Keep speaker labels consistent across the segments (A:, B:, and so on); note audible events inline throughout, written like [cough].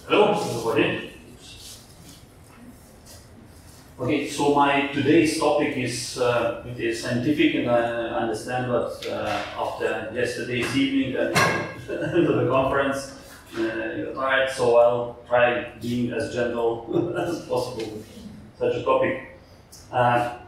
A: Hello. Okay, so my today's topic is uh, it is scientific, and I understand that uh, after yesterday's evening and [laughs] the conference, uh, you're tired. So I'll try being as gentle [laughs] as possible with such a topic. Uh,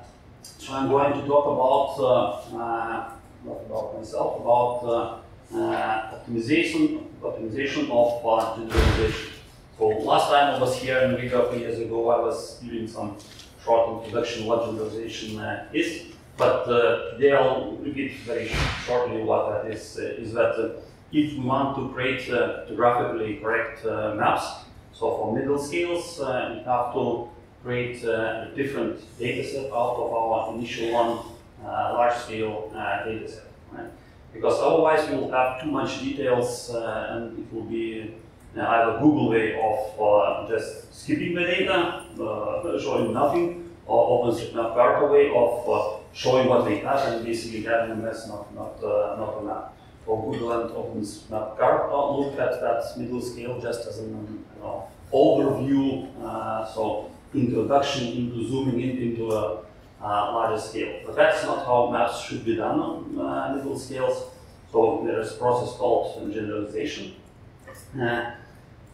A: so I'm going to talk about uh, uh, not about myself, about uh, optimization, optimization of uh, generalization. So last time I was here in Riga three years ago, I was doing some short introduction what generalization uh, is. But uh, today I'll repeat very shortly what that is. Uh, is that uh, if we want to create uh, graphically correct uh, maps, so for middle scales, uh, we have to create uh, a different data set out of our initial one uh, large scale uh, data set. Right? Because otherwise we will have too much details uh, and it will be uh, a Google way of uh, just skipping the data, uh, showing nothing, or OpenStreetMap Carto way of uh, showing what they have and basically having a mess, not, not, uh, not a map. For Google and OpenStreetMap Carto, look at that middle scale just as an you know, overview, uh, so introduction into zooming in into a uh, larger scale. But that's not how maps should be done on uh, middle scales. So there is a process called generalization. Uh,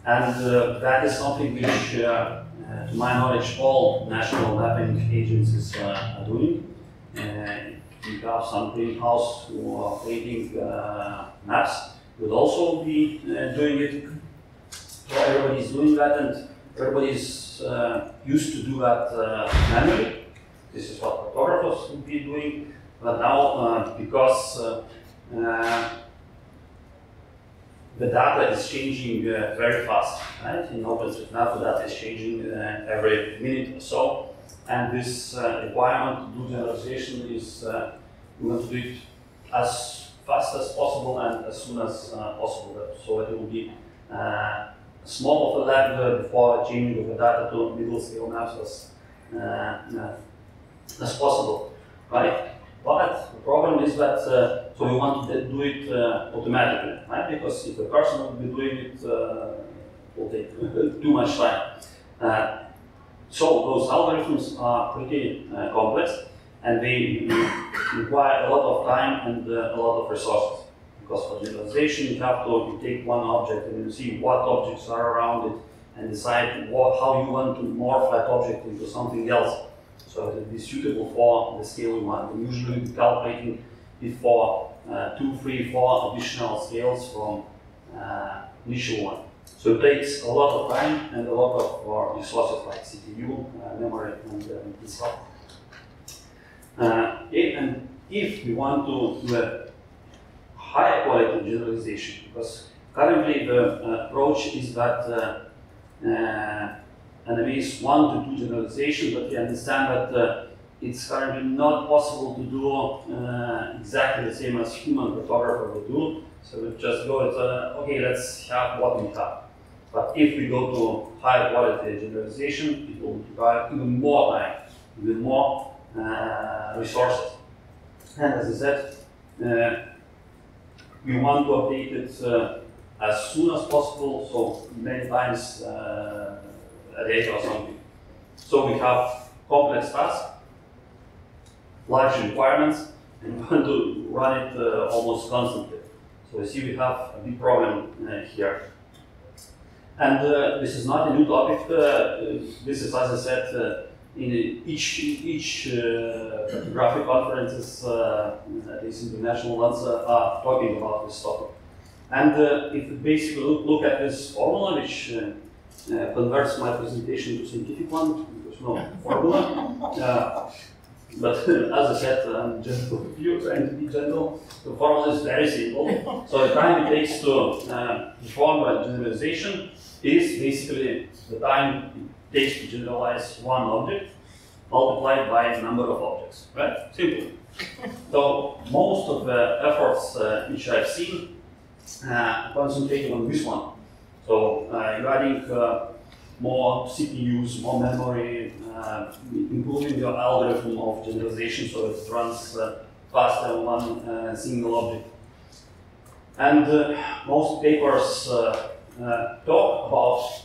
A: and uh, that is something which, uh, uh, to my knowledge, all national mapping agencies are doing. We have some greenhouse who are creating maps, would also be doing it. Everybody is doing that, and everybody is used to do that manually. This is what cartographers would be doing. But now, uh, because uh, uh, the data is changing uh, very fast, right? In OpenStreetMap, the data is changing uh, every minute or so, and this uh, requirement to do generalization is uh, we want to do it as fast as possible and as soon as uh, possible, so it will be uh, small of a uh, before changing the data to middle scale maps as, as possible, right? But the problem is that uh, so we want to do it uh, automatically, right? Because if a person will be doing it, uh, it will take too much time. Uh, so those algorithms are pretty uh, complex, and they require a lot of time and uh, a lot of resources. Because for generalization, you have to you take one object and you see what objects are around it, and decide what, how you want to morph that object into something else so it will be suitable for the scale we. And usually we're calculating it for uh, two, three, four additional scales from uh, initial one. So it takes a lot of time and a lot of uh, resources like CPU, uh, memory, and, uh, stuff. Uh, if, and if we want to do a higher quality generalization, because currently the uh, approach is that uh, uh, NMAs want to do generalization, but we understand that uh, it's currently not possible to do uh, exactly the same as human cartographer would do. So we just go with, uh, okay, let's have what we have. But if we go to higher quality generalization, it will require even more time, even more uh, resources. And as I said, uh, we want to update it uh, as soon as possible, so many times uh, a day or something. So we have complex tasks, large requirements, and [laughs] we want to run it uh, almost constantly. So you see we have a big problem uh, here. And uh, this is not a new topic. Uh, this is, as I said, uh, in each each uh, graphic conferences, uh, these international ones, uh, are talking about this topic. And uh, if you basically look, look at this formula, which uh, converts my presentation to scientific one. There's no [laughs] formula. Uh, but [laughs] as I said, I'm. You're trying to be gentle. The formula is very simple. So the time it takes to uh, perform a generalization is basically the time it takes to generalize one object multiplied by the number of objects. Right? Simple. So most of the efforts uh, which I've seen uh, concentrating on this one. So uh, you're adding uh, more CPUs, more memory, uh, improving your algorithm of generalization so it runs uh, faster on one uh, single object. And uh, most papers talk about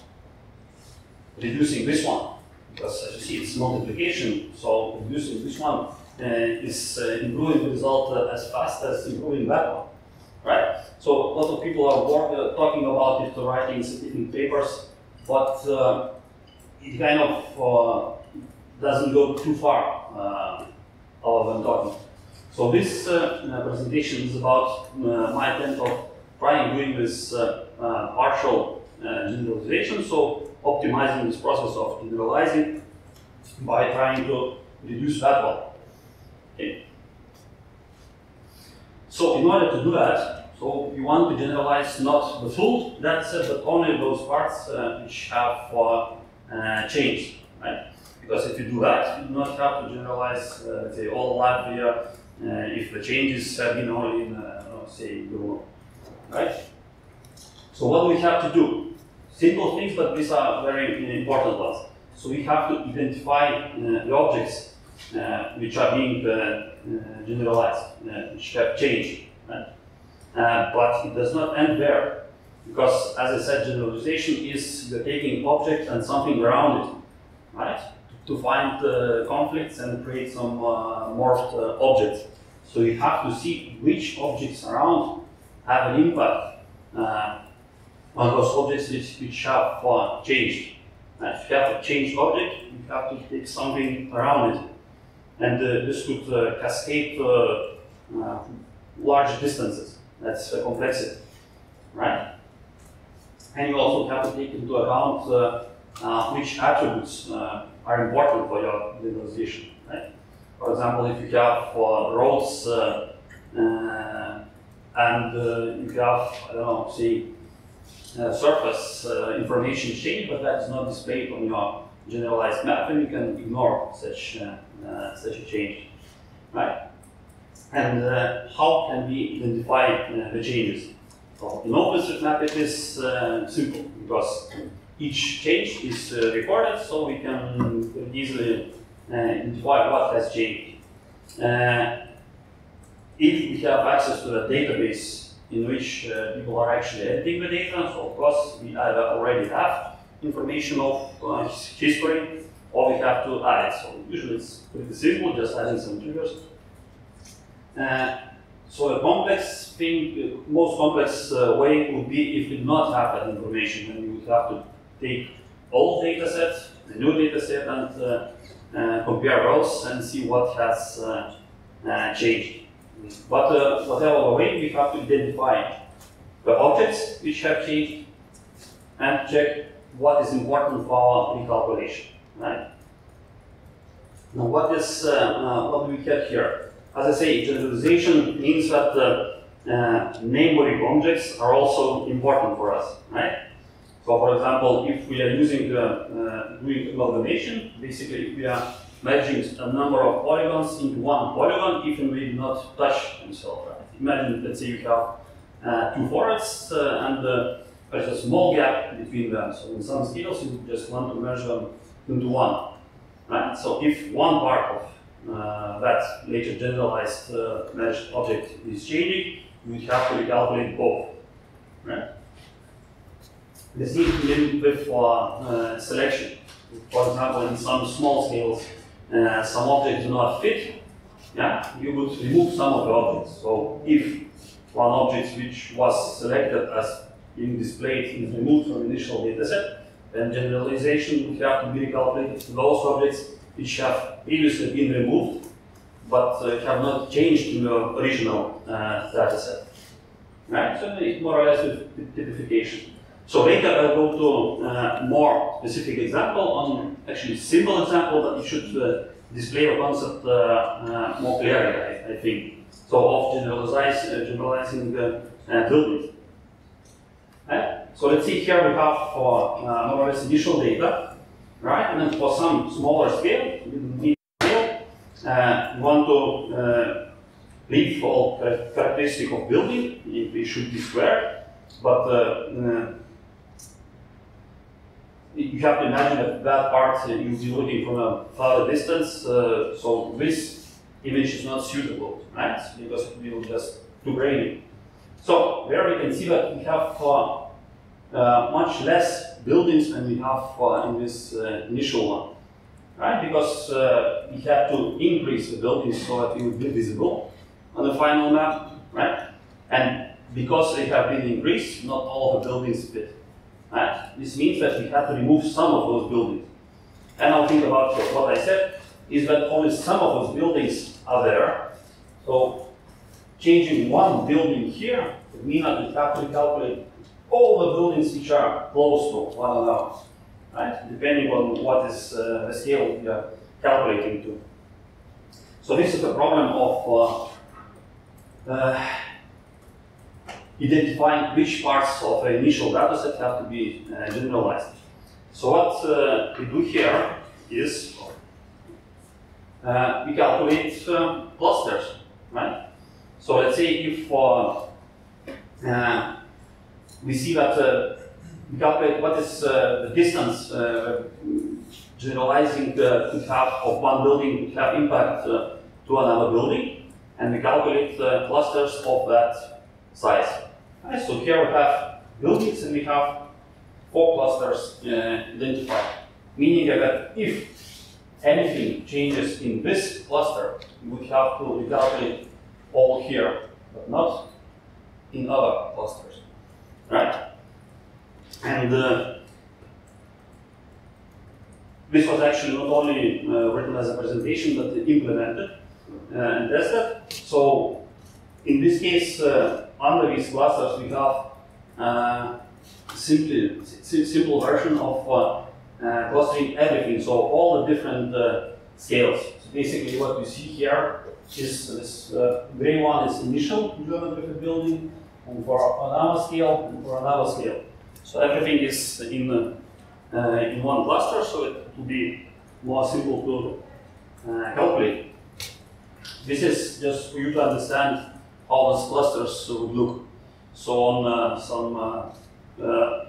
A: reducing this one because as you see it's multiplication, so reducing this one is improving the result as fast as improving that one, right? So a lot of people are work, uh, talking about it, writing scientific papers, but uh, it kind of uh, doesn't go too far uh, other than talking. So this uh, presentation is about uh, my attempt of trying doing this uh, uh, partial uh, generalization, so optimizing this process of generalizing by trying to reduce that one. Okay. So in order to do that, so you want to generalize not the full data set, but only those parts uh, which have uh, uh, changed, right? Because if you do that, you do not have to generalize, uh, say, all Latvia uh, if the changes have been only in, uh, say, Europe, right? So what we have to do? Simple things, but these are very important ones. So we have to identify uh, the objects uh, which are being uh, uh, generalized, uh, which have changed. Uh, but it does not end there, because as I said, generalization is you're taking object and something around it, right? To find uh, conflicts and create some uh, morphed uh, objects. So you have to see which objects around have an impact uh, on those objects which, which have changed. Uh, if you have a changed object, you have to take something around it. And this could cascade large distances. That's the complexity, right? And you also have to take into account uh, uh, which attributes uh, are important for your visualization, right? For example, if you have for roads uh, uh, and uh, you have, I don't know, say, uh, surface uh, information change, but that is not displayed on your generalized map, then you can ignore such, uh, uh, such a change, right? And uh, how can we identify uh, the changes? Well, in OpenStreetMap it is uh, simple because each change is uh, recorded, so we can easily uh, identify what has changed. Uh, if we have access to a database in which people are actually editing the data, so of course we either already have information of history or we have to add it. So usually it's pretty simple, just adding some triggers. Uh, so a complex thing, uh, most complex uh, way would be if we did not have that information, then we would have to take old data set, the new data set, and compare those and see what has changed. But uh, whatever way, we have to identify the objects which have changed and check what is important for our recalculation. Right? Now, what is uh, uh, what do we have here? As I say, generalization means that uh, uh, neighboring objects are also important for us, right? So, for example, if we are using the uh, doing amalgamation, basically if we are merging a number of polygons into one polygon, even we do not touch themselves. Right? Imagine, let's say you have uh, two forests uh, and there's a small gap between them. So in some scales, you just want to merge them into one. Right? So if one part of uh, that later generalized uh, merged object is changing, you would have to recalculate both. Right? The same thing with uh, uh, selection. For example, in some small scales, uh, some objects do not fit. Yeah, you would remove some of the objects. So if one object which was selected as being displayed is removed from initial dataset, then generalization would have to be recalculated to those objects which have previously been removed but uh, have not changed in the original uh, dataset. Right? So it's more or less with typification. So later I'll go to uh, more specific example on actually simple example that you should uh, display the concept uh, uh, more clearly, I, I think. So of generalize, uh, generalizing the buildings. Right? So let's see here we have for more or less initial data, right? And then for some smaller scale, uh, we want to uh, leave char- characteristic of building, it, should be square, but uh, uh, you have to imagine that that part uh, you'll looking from a farther distance, uh, so this image is not suitable, right? Because it will just too grainy. So there we can see that we have much less buildings than we have uh, in this uh, initial one, right? Because uh, we have to increase the buildings so that it will be visible on the final map, right? And because they have been increased, not all of the buildings fit, right? This means that we have to remove some of those buildings. And I'll think about what I said, is that only some of those buildings are there. So changing one building here would mean that we have to calculate all the buildings which are close to one another, right? Depending on what is uh, the scale we are calculating to. So this is the problem of uh, uh, identifying which parts of an initial dataset have to be uh, generalized. So what uh, we do here is uh, we calculate uh, clusters, right? So let's say if we see that uh, we calculate what is uh, the distance uh, generalizing the could have of one building have impact uh, to another building, and we calculate the clusters of that size. Right, so here we have buildings and we have four clusters uh, identified, meaning that if anything changes in this cluster, we have to recalculate all here, but not in other clusters, right? And uh, this was actually not only uh, written as a presentation, but implemented uh, and tested. So in this case, under these clusters, we have uh, simply simple version of uh, clustering everything. So all the different scales. So basically, what you see here is this gray one is initial geometry building, and for another scale and for another scale. So everything is in uh, in one cluster, so it will be more simple to uh, calculate. This is just for you to understand how those clusters would look. So on uh, some uh, uh,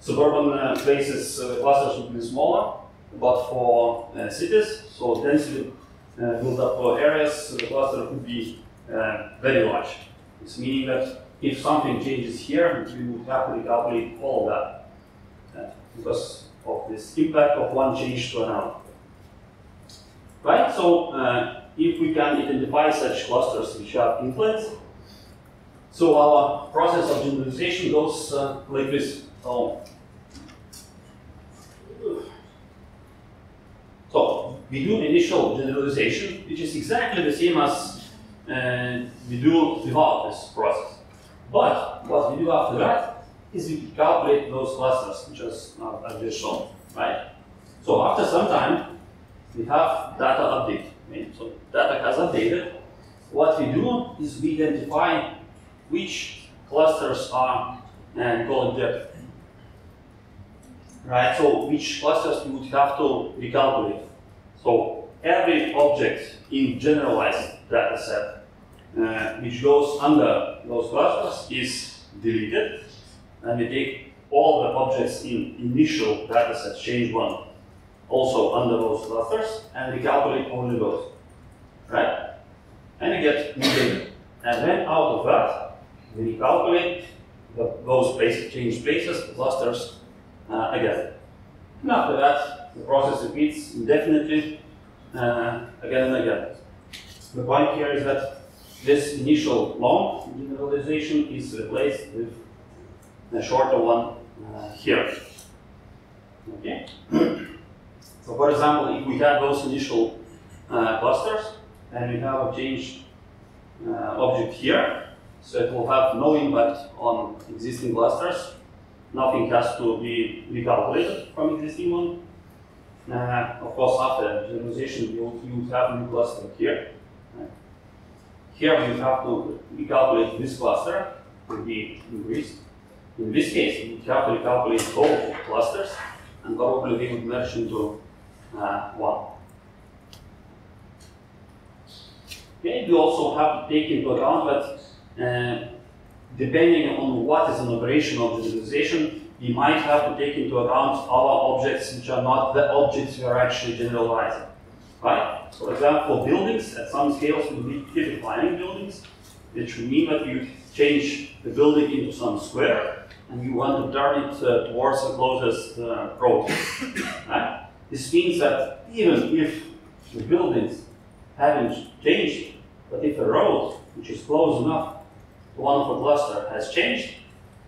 A: suburban uh, places, uh, the clusters would be smaller, but for cities, so densely built up areas, the cluster could be very large. It's meaning that if something changes here, we would have to recalculate all that uh, because of this impact of one change to another. Right? So uh, if we can identify such clusters which have influence, so our process of generalization goes uh, like this. So, so we do initial generalization, which is exactly the same as uh, we do without this process. But what we do after that is we calculate those clusters, which is uh, I've just shown, right? So after some time, we have data update. Right? So data has updated. What we do is we identify which clusters are uh, called depth. Right, so which clusters we would have to recalculate. So every object in generalized data set uh, which goes under those clusters is deleted and we take all the objects in initial data set, change one, also under those clusters and we calculate only those. Right? And we get new data. And then out of that, we calculate the, those places, change the clusters uh, again. And after that, the process repeats indefinitely uh, again and again. The point here is that this initial long generalization is replaced with a shorter one uh, here. Okay. [clears throat] so, for example, if we have those initial uh, clusters and we have a changed uh, object here, so it will have no impact on existing clusters. Nothing has to be recalculated from existing one. Uh, of course, after generalization, you will, have new cluster here. Here we have to recalculate this cluster to be increased. In this case, we have to recalculate both clusters, and probably they would merge into uh, one. Okay, we also have to take into account that uh, depending on what is an operation of generalization, we might have to take into account other objects which are not the objects we are actually generalizing. For example, buildings, at some scales we be defining buildings, which would mean that you change the building into some square, and you want to turn it uh, towards the closest uh, road. [coughs] right? This means that even if the buildings haven't changed, but if a road which is close enough to one of the cluster has changed,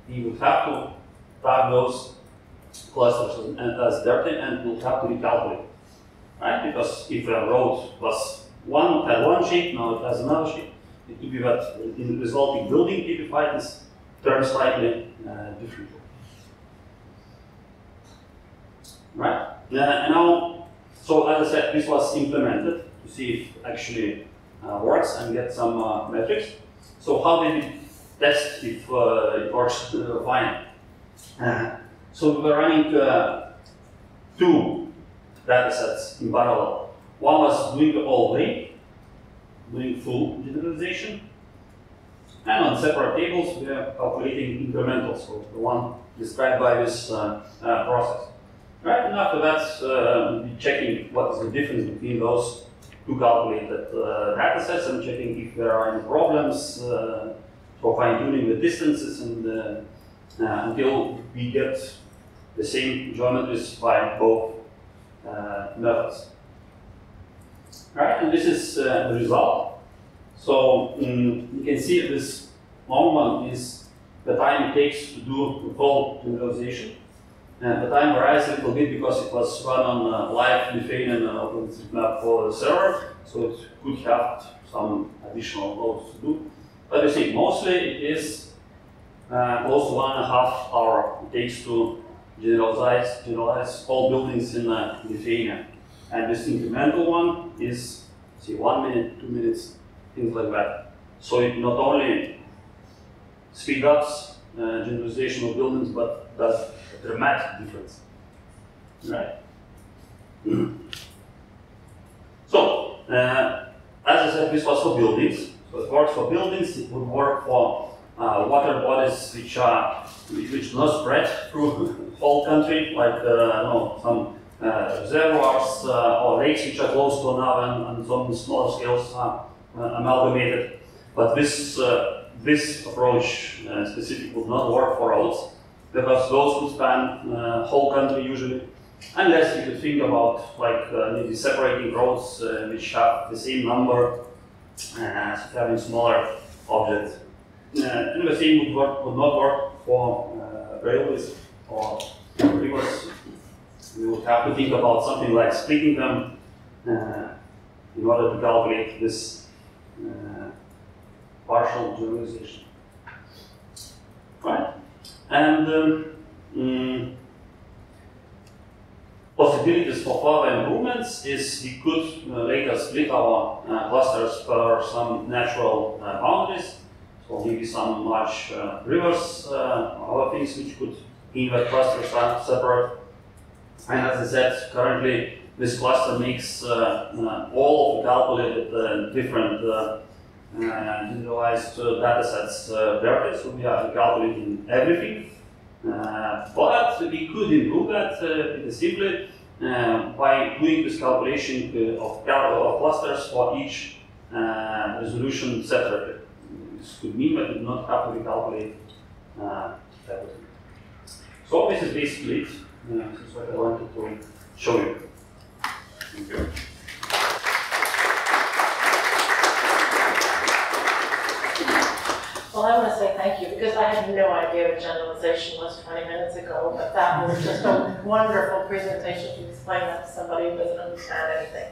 A: you would have to tag those clusters as dirty and will have to recalculate. Right? Because if a road was one had one shape, now it has another shape. It could be that in the resulting building typified is turned slightly uh, differently. Right? Uh, now, so as I said, this was implemented to see if it actually uh, works and get some uh, metrics. So how did we test if uh, it works uh, fine? Uh, so we were running two data sets in parallel. One was doing whole day, doing full generalization, and on separate tables, we are calculating incrementals, so the one described by this uh, uh, process. Right, and after that, uh, checking what is the difference between those two calculated uh, data sets and checking if there are any problems uh, for fine-tuning the distances and uh, until we get the same geometries by both methods. Right, and this is the result. So um, you can see this moment is the time it takes to do the full generalization. And the time varies a little bit because it was run on uh, live Lithuanian uh, OpenStreetMap for the server, so it could have some additional loads to do. But you see, mostly it is uh, close to one and a half hour it takes to generalize, generalize all buildings in uh, Lithuania. And this incremental one is, see, one minute, two minutes, things like that. So it not only speed ups uh, generalization of buildings, but does a dramatic difference. Right? [clears throat] So, uh, as I said, this was for buildings. So it works for buildings, it would work for uh, water bodies which are which not spread through [laughs] whole country, like uh, no, some uh, reservoirs uh, or lakes which are close to another and, and some smaller scales uh, amalgamated. But this, this approach specifically would not work for roads because those would span whole country usually. Unless you could think about like uh, maybe separating roads uh, which have the same number uh, having smaller objects. Uh, and the would, work, would not work for uh, railways or rivers. We would have to think about something like splitting them in order to calculate this uh, partial generalization. Right? And um, mm, possibilities for further improvements is we could uh, later split our uh, clusters per some natural uh, boundaries. So maybe some large uh, rivers, uh, other things which could invert clusters are separate. And as I said, currently this cluster makes uh, uh, all of the calculated uh, different generalized data sets dirty, so we are calculating everything. but we could improve that pretty simply by doing this calculation of, of clusters for each resolution separately. Could mean that we do not have to recalculate uh, everything. So this is basically it. Uh, this is what I wanted to show you. Thank you.
B: Well, I want to say thank you because I had no idea what generalization was 20 minutes ago, but that was just a [laughs] wonderful presentation to explain that to somebody who doesn't understand anything.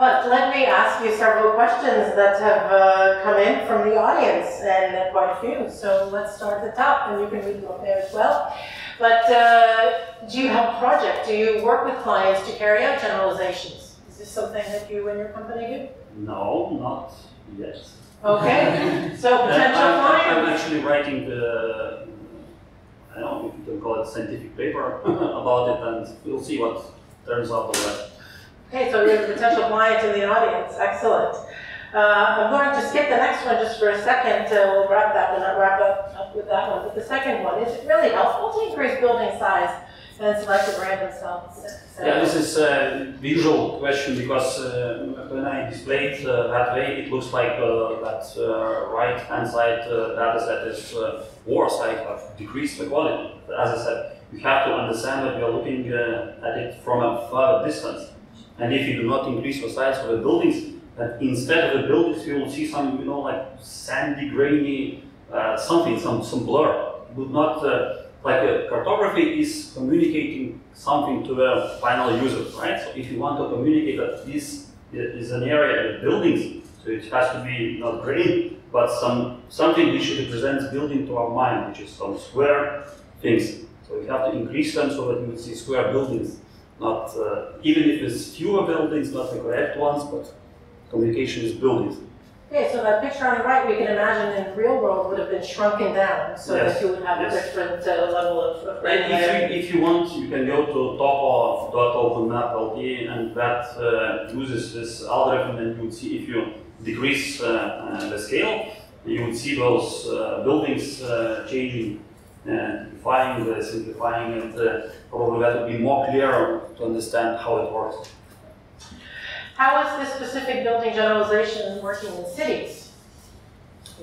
B: But let me ask you several questions that have uh, come in from the audience, and quite a few. So let's start at the top, and you can read them up there as well. But uh, do you have a project? Do you work with clients to carry out generalizations? Is this something that you and your company do?
A: No, not yet.
B: Okay, so [laughs]
A: Uh,
B: potential
A: I'm, I'm actually writing the, I don't know if you can call it scientific paper [laughs] about it, and we'll see what turns out of that.
B: Okay, so we have a potential client in the audience, excellent. Uh, I'm going to skip the next one just for a second, uh, we'll wrap that one, up- wrap up with that one. But the second one, is it really helpful to increase building size and select a random cell-
A: Yeah, this is uh, the usual question because uh, when I displayed uh, that way, it looks like uh, that uh, right hand side data set is worse. I have decreased the quality. But as I said, you have to understand that we are looking at it from a further distance. And if you do not increase the size of the buildings, then instead of the buildings, you will see some, you know, like sandy, grainy, uh, something, some, some blur. It would not, uh, like uh, cartography is communicating something to the final user, right? So if you want to communicate that this is an area with buildings, so it has to be not green, but some something which represents building to our mind, which is some square things. So you have to increase them so that you would see square buildings, not uh, even if it's fewer buildings, not the correct ones, but communication is buildings.
B: Okay, so that picture on the right, we can imagine in the real world would have been shrunken down so
A: Yes,
B: that you would have a different uh, level of. of
A: And if you, if you want, you can go to top of .open map .openmap.lt and that uh, uses this algorithm and you would see if you decrease uh, uh, the scale, you would see those uh, buildings uh, changing uh, simplifying it, uh, probably that would be more clear to understand how it works.
B: How is this specific building generalization working in cities?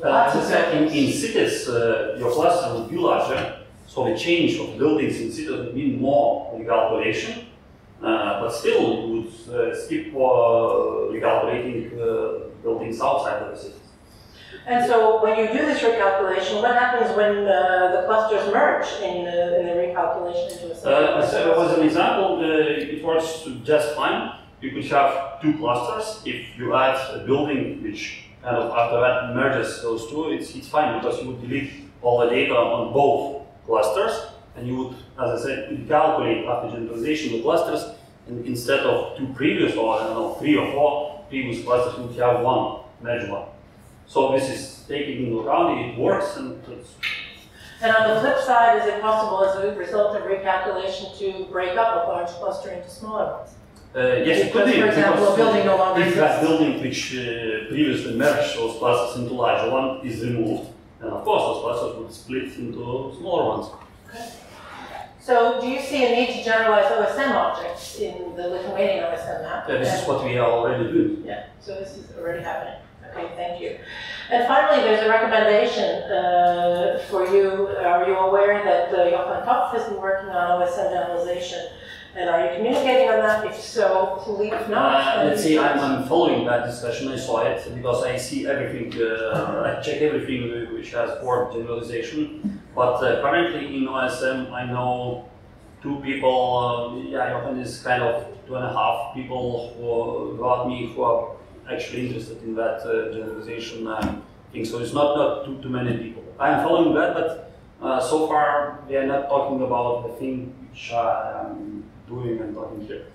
A: Uh, as I said, in, in cities, uh, your cluster would be larger, so the change of buildings in cities would mean more recalculation, uh, but still you would uh, skip uh, recalculating uh, buildings outside of the city.
B: And so when you do this recalculation, what happens when uh, the clusters merge in, uh, in the recalculation into a single
A: Uh, as,
B: cluster?
A: as an example, uh, it works just fine. You could have two clusters. If you add a building which kind of after that merges those two, it's, it's fine because you would delete all the data on both clusters and you would, as I said, calculate after generalization the clusters and instead of two previous or I don't know, three or four previous clusters, you would have one merged one. So this is taking into account, it works and
B: And on the flip side, is it possible as a result of recalculation to break up a large cluster into smaller ones?
A: Uh, yes, it could be.
B: for example, a building no longer
A: If that
B: exists.
A: building which uh, previously merged those clusters into larger one is removed, then of course those clusters would split into smaller ones.
B: So do you see a need to generalize OSM objects in the Lithuanian OSM map?
A: Yeah, this is what we are already doing.
B: Yeah, so this is already happening. Okay, thank you. And finally, there's a recommendation uh, for you. Are you aware that uh, Jochen Topf has been working on OSM generalization? And are you communicating on that? If so, please, if not.
A: Uh, let's see, I'm, I'm following that discussion, I saw it, because I see everything, uh, I check everything which has word generalization. But uh, currently in OSM, I know two people, uh, yeah, Johan is kind of two and a half people who got me who are actually interested in that uh, generalization um, thing. So it's not, not too, too many people. I'm following that, but uh, so far we are not talking about the thing which I'm doing and talking here.